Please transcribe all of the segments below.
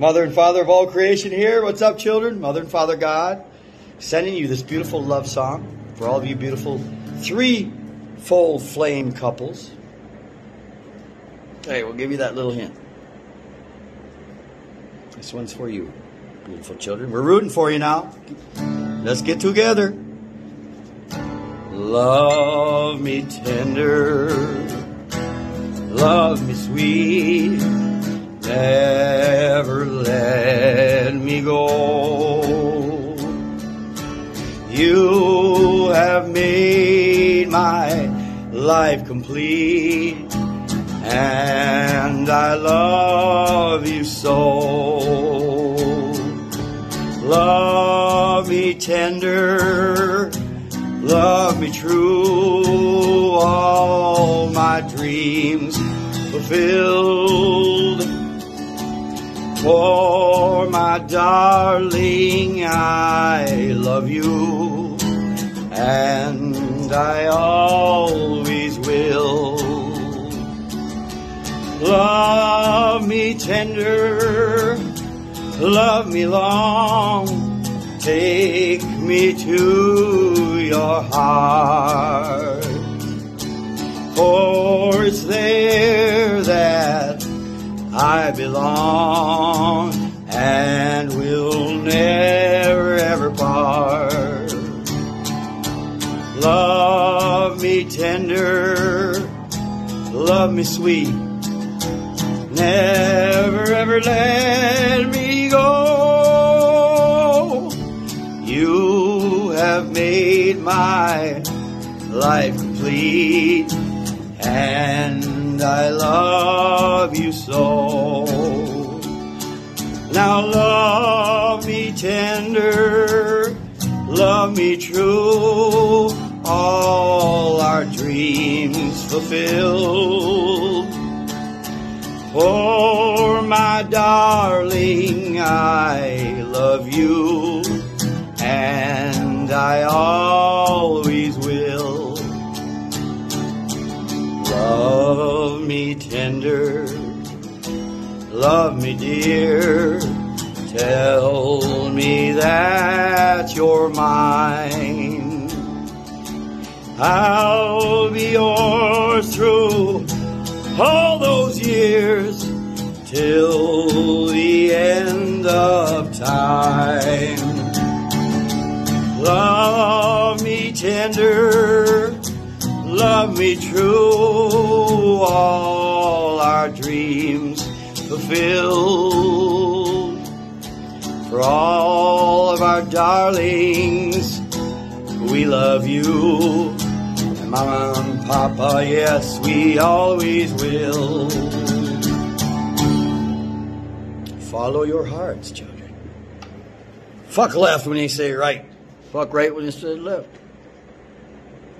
Mother and Father of all creation here. What's up, children? Mother and Father God, sending you this beautiful love song for all of you beautiful three-fold flame couples. Hey, we'll give you that little hint. This one's for you, beautiful children. We're rooting for you now. Let's get together. Love me tender, love me sweet, me go. You have made my life complete, and I love you so. Love me tender, love me true, all my dreams fulfilled. For my darling, I love you, and I always will. Love me tender, love me long, take me to your heart. I belong and will never ever part. Love me tender, love me sweet, never ever let me go. You have made my life complete, and I love you so. Now love me tender, love me true, all our dreams fulfilled. For my darling, I love you, and I always tender, love me dear, tell me that you're mine. I'll be yours through all those years till the end of time. Love me tender, love me true, For all of our darlings, we love you. And Mama and Papa, yes, we always will. Follow your hearts, children. Fuck left when you say right. Fuck right when you say left.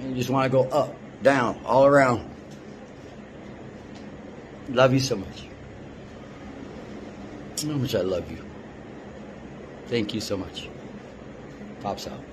You just want to go up, down, all around. Love you so much. How much I love you. Thank you so much. Pops out.